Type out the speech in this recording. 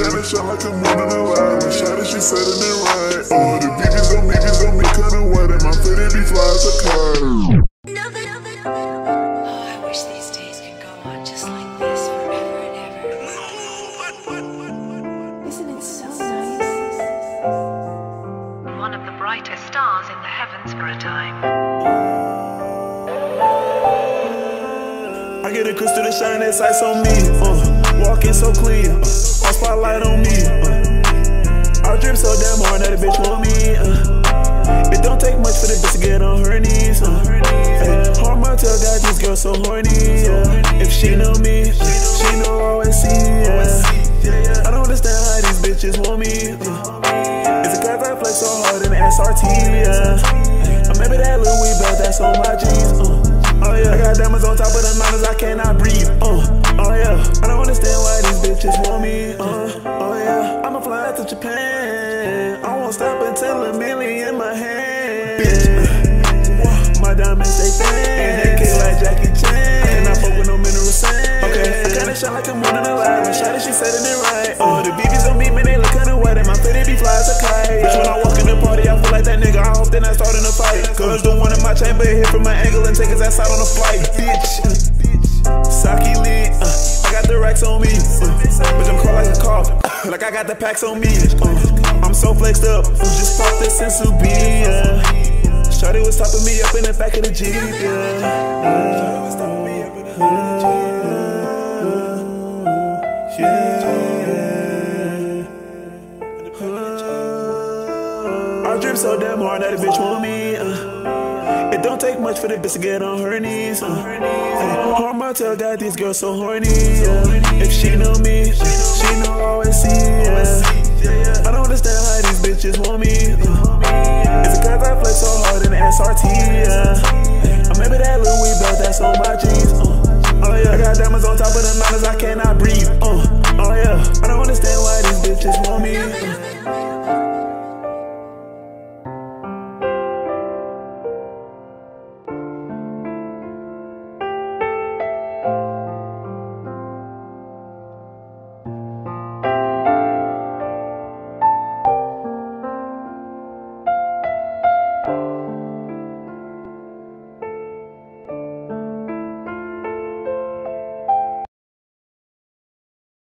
kinda shot like a moon in a line. The shot she said it right. Oh, the bitches on me, bitches on me, kinda wet, and my fitty be fly as a kite. Oh, I wish these days could go on just like this forever and ever. Isn't it so nice? one of the brightest stars in the heavens for a time. I get a crystal to shine that sights on me. Uh, walking so clean. Uh, all spotlight on me. Uh, I drip so damn hard that a bitch want me. Uh, it don't take much for the bitch to get on her knees. Uh, hard Martell got this girl so horny. Yeah. If she know me, uh, she know OSC. Yeah. I don't understand how these bitches want me. Uh, is it cause I play so hard in the SRT? Yeah. Or maybe that Louis belt that's on my jeans. Yeah, I'ma Japan. I won't stop until a million in my hand. Bitch, my diamonds they thin, and they kick like Jackie Chan. And I fuck with no mineral sand. Okay, I kinda shine like a moon in a light. When shot it, she said it right. Oh, the BBs on me, man, they look kinda wet, and my fitty be fly as a kite. Bitch, when I walk in the party, I feel like that nigga. I hope they not starting a fight. Cause the one in my chamber hit from my angle and take his ass out on a flight. Bitch, Saki lit, uh, I got the racks on me. Like I got the packs on me. Uh, I'm so flexed up, uh, just pop this in Subi, yeah. Shorty was topping me up in the back of the Jeep, yeah. I drip so damn hard that a bitch want me. Uh. It don't take much for the bitch to get on her knees. Uh. Hey, Hard Martell got these girls so horny. Yeah. Uh. Oh yeah, I don't understand why these bitches want me.